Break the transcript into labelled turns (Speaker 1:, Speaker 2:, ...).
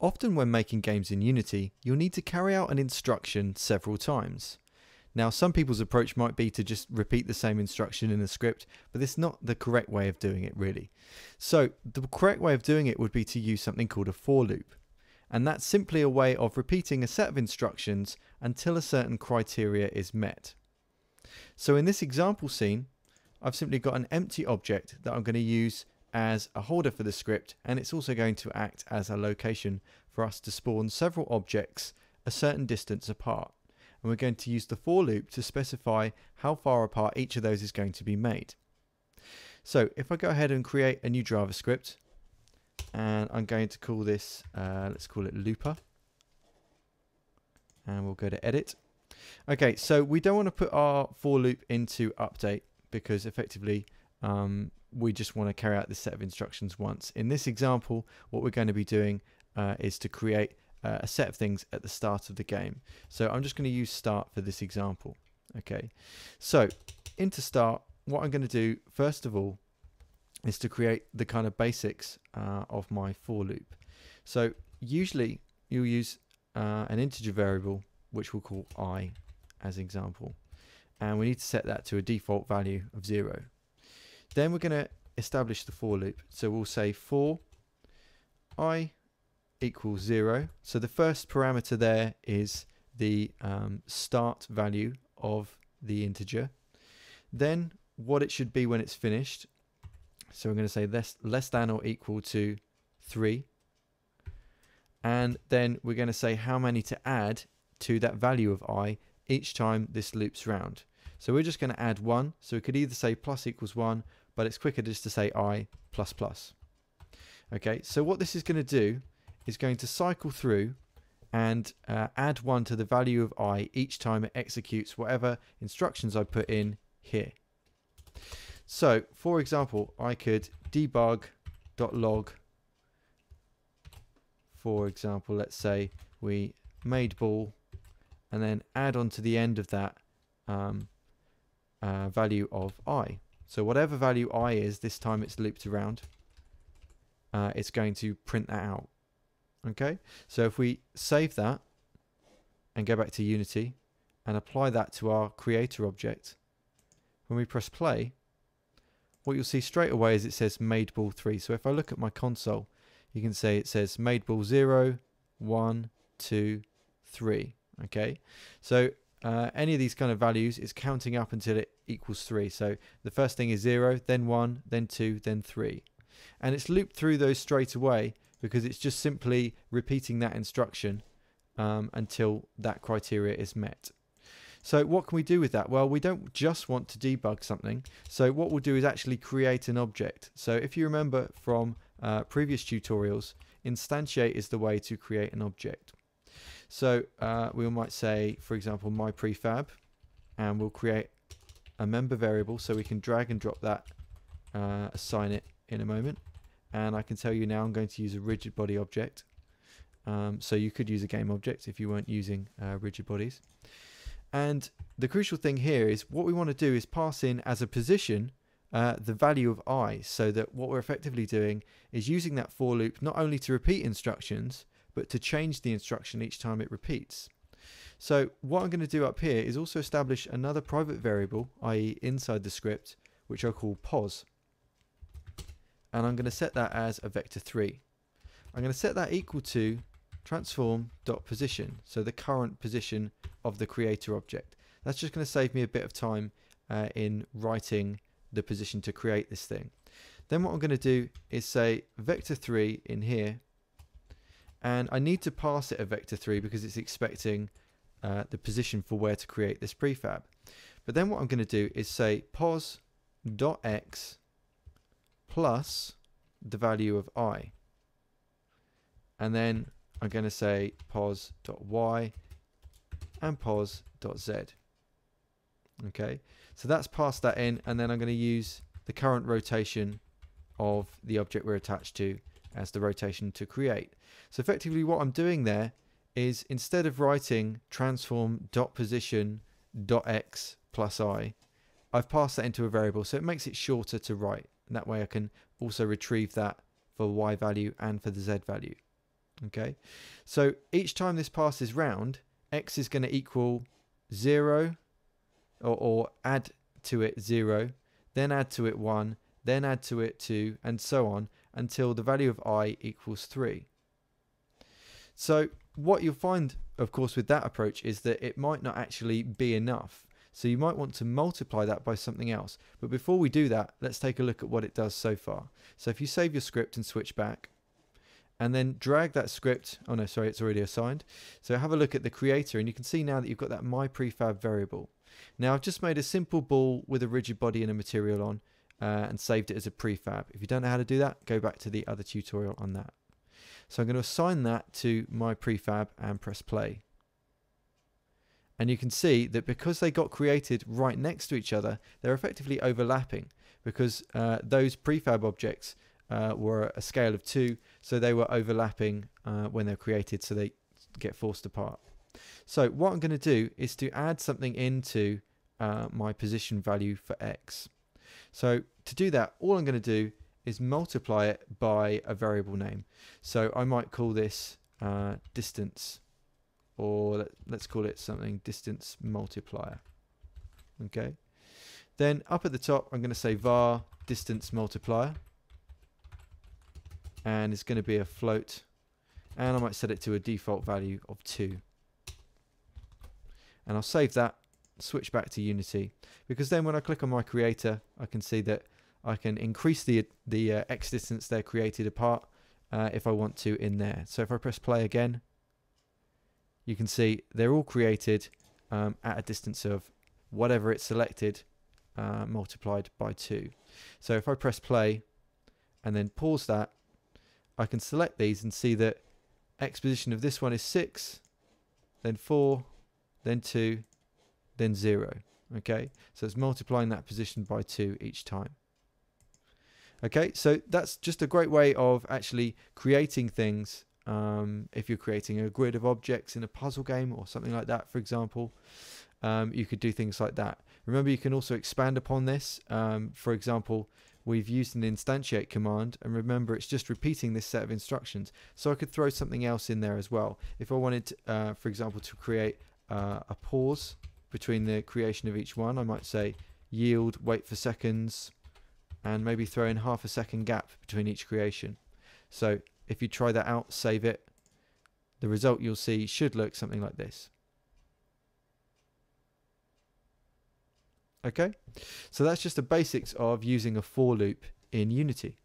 Speaker 1: Often when making games in Unity, you'll need to carry out an instruction several times. Now, some people's approach might be to just repeat the same instruction in the script, but is not the correct way of doing it, really. So, the correct way of doing it would be to use something called a for loop. And that's simply a way of repeating a set of instructions until a certain criteria is met. So, in this example scene, I've simply got an empty object that I'm going to use as a holder for the script, and it's also going to act as a location for us to spawn several objects a certain distance apart and we're going to use the for loop to specify how far apart each of those is going to be made. So if I go ahead and create a new JavaScript, and I'm going to call this, uh, let's call it looper, and we'll go to edit. Okay, so we don't want to put our for loop into update because effectively um, we just want to carry out this set of instructions once. In this example, what we're going to be doing uh, is to create uh, a set of things at the start of the game. So I'm just going to use start for this example. Okay, so into start, what I'm going to do first of all is to create the kind of basics uh, of my for loop. So usually you'll use uh, an integer variable which we'll call i as example and we need to set that to a default value of 0. Then we're going to establish the for loop. So we'll say for i equals 0. So the first parameter there is the um, start value of the integer. Then what it should be when it's finished. So we're going to say less, less than or equal to 3. And then we're going to say how many to add to that value of i each time this loops round. So we're just going to add 1. So we could either say plus equals 1, but it's quicker just to say i plus plus. Okay, so what this is going to do is going to cycle through and uh, add one to the value of i each time it executes whatever instructions I put in here. So, for example, I could debug.log. For example, let's say we made ball and then add on to the end of that um, uh, value of i. So whatever value i is, this time it's looped around, uh, it's going to print that out. Okay, so if we save that and go back to Unity and apply that to our creator object, when we press play, what you'll see straight away is it says made ball 3. So if I look at my console, you can say it says made ball 0, 1, 2, 3. Okay, so uh, any of these kind of values is counting up until it equals 3. So the first thing is 0, then 1, then 2, then 3. And it's looped through those straight away because it's just simply repeating that instruction um, until that criteria is met. So what can we do with that? Well, we don't just want to debug something. So what we'll do is actually create an object. So if you remember from uh, previous tutorials, instantiate is the way to create an object. So uh, we might say, for example, my prefab, and we'll create a member variable so we can drag and drop that, uh, assign it in a moment and I can tell you now I'm going to use a rigid body object. Um, so you could use a game object if you weren't using uh, rigid bodies. And the crucial thing here is what we want to do is pass in as a position uh, the value of i so that what we're effectively doing is using that for loop not only to repeat instructions but to change the instruction each time it repeats. So what I'm going to do up here is also establish another private variable, i.e. inside the script, which I'll call pos and I'm going to set that as a vector 3. I'm going to set that equal to transform.position, so the current position of the creator object. That's just going to save me a bit of time uh, in writing the position to create this thing. Then what I'm going to do is say vector 3 in here, and I need to pass it a vector 3 because it's expecting uh, the position for where to create this prefab. But then what I'm going to do is say pos.x plus the value of i. And then I'm going to say pos.y and pos.z. Okay, so that's passed that in, and then I'm going to use the current rotation of the object we're attached to as the rotation to create. So effectively what I'm doing there is instead of writing transform.position.x plus i, I've passed that into a variable so it makes it shorter to write and that way I can also retrieve that for y value and for the z value. Okay, so each time this passes round, x is going to equal 0 or, or add to it 0, then add to it 1, then add to it 2, and so on until the value of i equals 3. So what you'll find, of course, with that approach is that it might not actually be enough. So you might want to multiply that by something else. But before we do that, let's take a look at what it does so far. So if you save your script and switch back, and then drag that script, oh no, sorry, it's already assigned. So have a look at the creator, and you can see now that you've got that my prefab variable. Now I've just made a simple ball with a rigid body and a material on, uh, and saved it as a prefab. If you don't know how to do that, go back to the other tutorial on that. So I'm going to assign that to my prefab and press play. And you can see that because they got created right next to each other, they're effectively overlapping because uh, those prefab objects uh, were a scale of two, so they were overlapping uh, when they're created, so they get forced apart. So what I'm going to do is to add something into uh, my position value for x. So to do that, all I'm going to do is multiply it by a variable name. So I might call this uh, distance, or let, let's call it something distance multiplier. Okay. Then up at the top, I'm going to say var distance multiplier, and it's going to be a float, and I might set it to a default value of two. And I'll save that, switch back to Unity, because then when I click on my creator, I can see that I can increase the the uh, x distance they're created apart uh, if I want to in there. So if I press play again, you can see they're all created um, at a distance of whatever it's selected uh, multiplied by 2. So if I press play and then pause that, I can select these and see that x position of this one is 6, then 4, then 2, then 0. Okay, so it's multiplying that position by 2 each time. Okay, so that's just a great way of actually creating things. Um, if you're creating a grid of objects in a puzzle game or something like that, for example, um, you could do things like that. Remember, you can also expand upon this. Um, for example, we've used an instantiate command, and remember, it's just repeating this set of instructions. So I could throw something else in there as well. If I wanted, to, uh, for example, to create uh, a pause between the creation of each one, I might say yield, wait for seconds, and maybe throw in half a second gap between each creation. So if you try that out, save it, the result you'll see should look something like this. Okay, so that's just the basics of using a for loop in Unity.